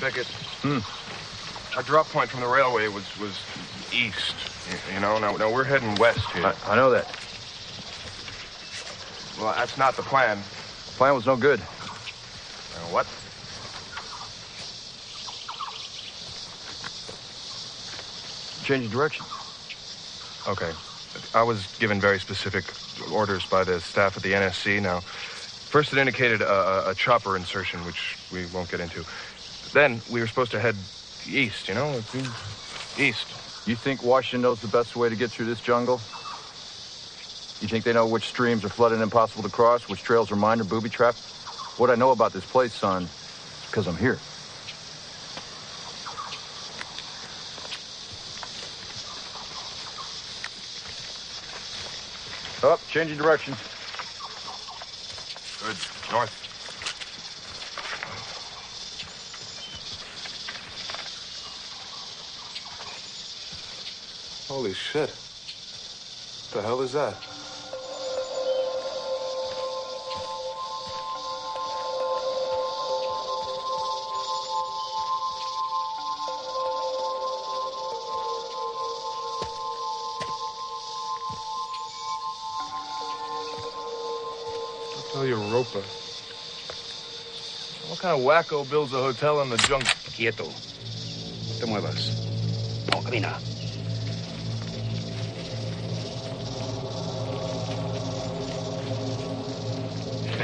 Beckett. Hmm. Our drop point from the railway was was east. You, know, now, now we're heading west here. I, I know that. Well, that's not the plan. The Plan was no good. What? Changing direction. Okay. I was given very specific orders by the staff at the NSC. Now, first it indicated a, a chopper insertion, which we won't get into. Then we were supposed to head east, you know? East. You think Washington knows the best way to get through this jungle? You think they know which streams are flooded and impossible to cross, which trails are mined or booby-trapped? What I know about this place, son, is because I'm here. Up, changing direction. Good. North. Holy shit. What the hell is that? Hotel Europa. What kind of wacko builds a hotel in the jungle? Quieto. No te muevas. No, camina.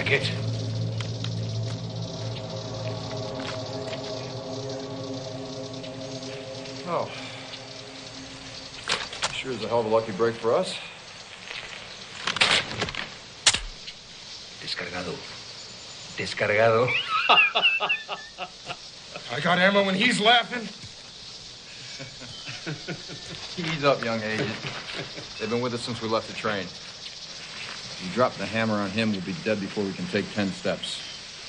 Beckett. Oh. Sure is a hell of a lucky break for us. Descargado. Descargado. I got ammo when he's laughing. He's up, young agent. They've been with us since we left the train. You drop the hammer on him, we'll be dead before we can take ten steps.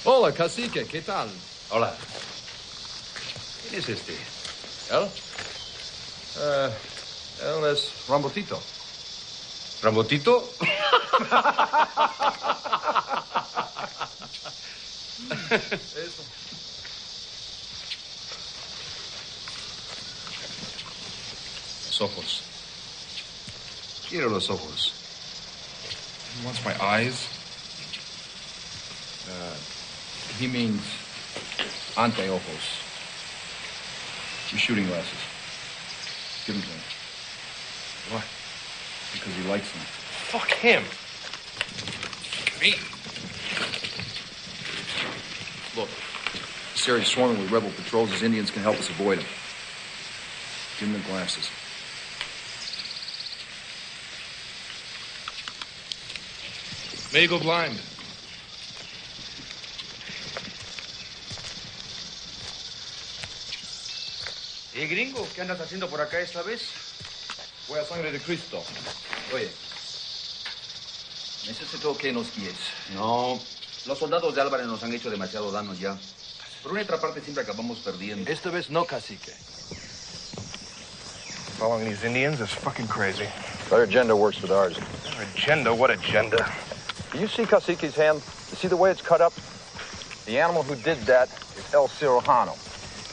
Hola, cacique, ¿qué tal? Hola. ¿Quién es este? ¿Él? Uh, él es Rambotito. ¿Rambotito? Eso. Los ojos. Quiero los ojos. My eyes. Uh, he means anteojos. Your shooting glasses. Give them to him. Why? Because he likes them. Fuck him. Me. Look, this area's swarming with rebel patrols. As Indians can help us avoid them. Give him the glasses. May go blind. ¿Eh, gringo? ¿Qué andas haciendo por acá esta vez? Voy a sangre de Cristo. Oye, necesito que nos guíes. No. Los soldados de Álvarez nos han hecho demasiado daño ya. Por una otra parte siempre acabamos perdiendo. Esta vez no, cacique. Following these Indians is fucking crazy. Their agenda works with ours. Their agenda? What agenda? Do you see Cacique's hand? You see the way it's cut up? The animal who did that is El Cirujano,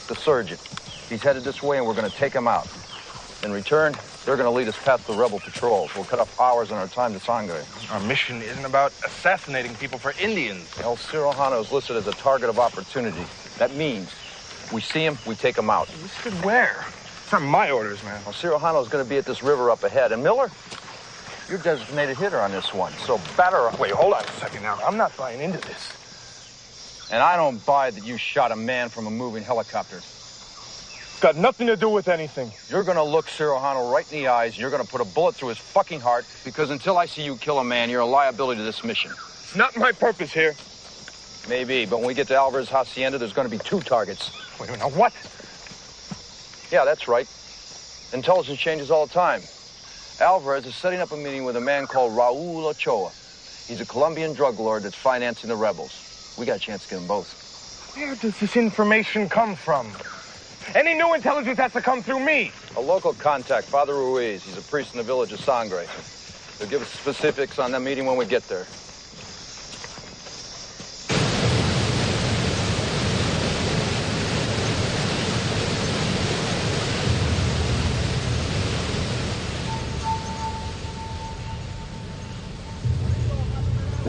the surgeon. He's headed this way, and we're going to take him out. In return, they're going to lead us past the rebel patrols. We'll cut off hours on our time to Sangre. Our mission isn't about assassinating people for Indians. El Cirujano is listed as a target of opportunity. That means we see him, we take him out. Listed where? It's not my orders, man. Well, Cirujano is going to be at this river up ahead. And Miller, you're designated hitter on this one, so batter up. Wait, hold on a second now. I'm not buying into this. And I don't buy that you shot a man from a moving helicopter. It's Got nothing to do with anything. You're going to look Cirujano right in the eyes, and you're going to put a bullet through his fucking heart, because until I see you kill a man, you're a liability to this mission. It's not my purpose here. Maybe, but when we get to Alvarez Hacienda, there's going to be two targets. Wait a minute, what? Yeah, that's right. Intelligence changes all the time. Alvarez is setting up a meeting with a man called Raul Ochoa. He's a Colombian drug lord that's financing the rebels. We got a chance to get them both. Where does this information come from? Any new intelligence has to come through me. A local contact, Father Ruiz. He's a priest in the village of Sangre. He'll give us specifics on that meeting when we get there.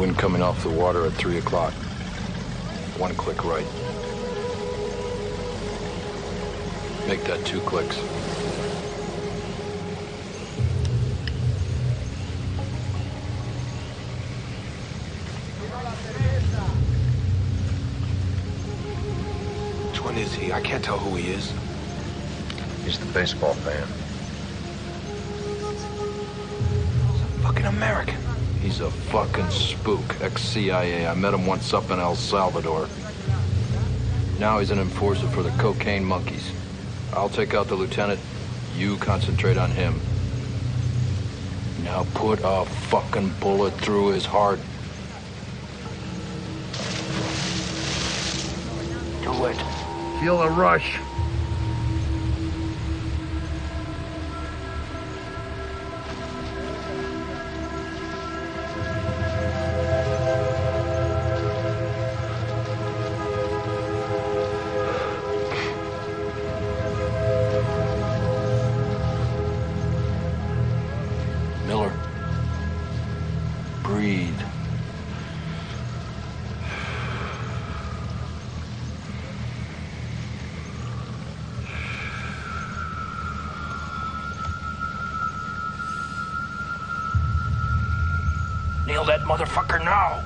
Wind coming off the water at 3 o'clock. One click right. Make that two clicks. Which one is he? I can't tell who he is. He's the baseball fan. He's a Fucking American. He's a fucking spook, ex-CIA. I met him once up in El Salvador. Now he's an enforcer for the cocaine monkeys. I'll take out the lieutenant. You concentrate on him. Now put a fucking bullet through his heart. Do it. Feel the rush. Nail that motherfucker now.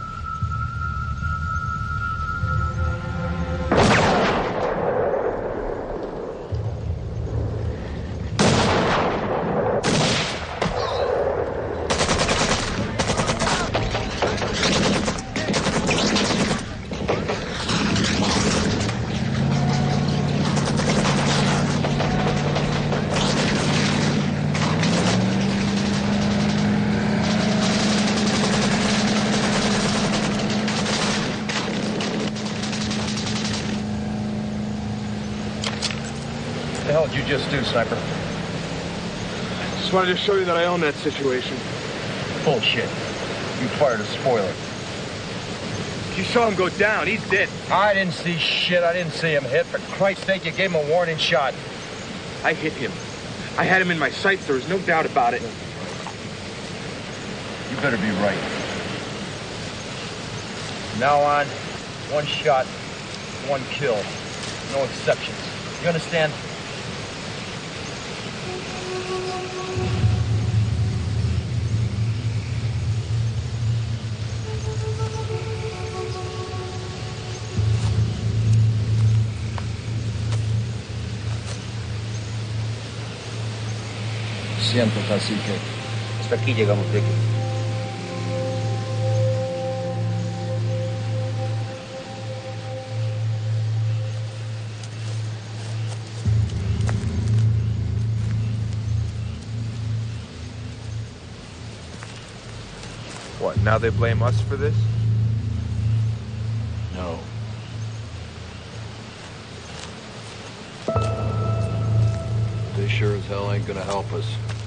Hell did you just do, Sniper? Just wanted to show you that I own that situation. Bullshit. You fired a spoiler. You saw him go down. He's dead. I didn't see shit. I didn't see him hit. For Christ's sake, you gave him a warning shot. I hit him. I had him in my sights. There was no doubt about it. You better be right. From now on, one shot, one kill. No exceptions. You understand? Siento. Hasta aquí llegamos. What, now they blame us for this? Sure as hell ain't gonna help us.